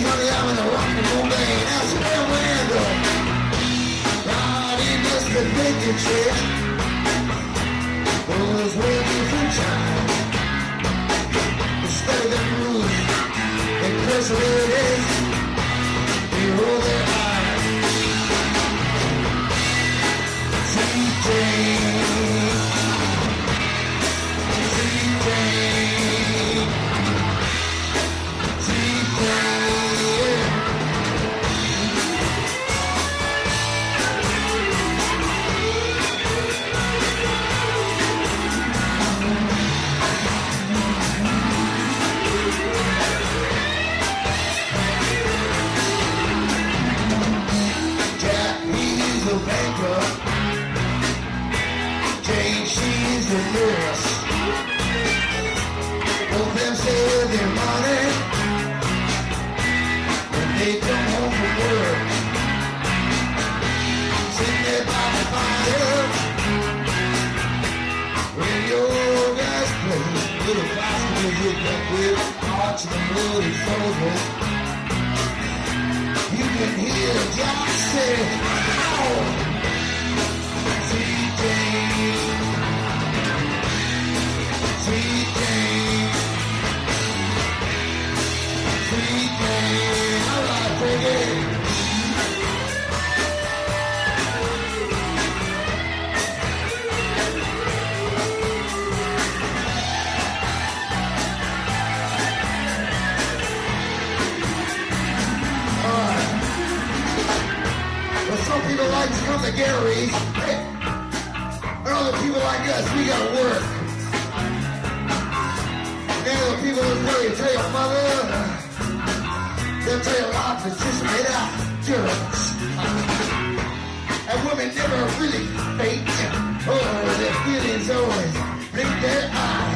honey, I'm in a rock and roll band. Now, Sam Randall. Ronnie must have thinking shit. Was waiting for time. Instead of the rules, incarcerated. They music that with marching the bloody soldiers. You can hear Jack say, ow! TJ, TJ, TJ, all right, take it. Like to come to Gary's. And other people like us, we gotta work. And other people will tell you, tell your mother, they'll tell you life is just made out of jerks. And women never really fake. Oh, their feelings always blink their eyes.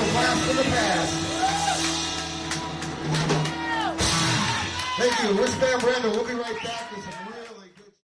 Blast from the past. Thank you. We're Brandon. We'll be right back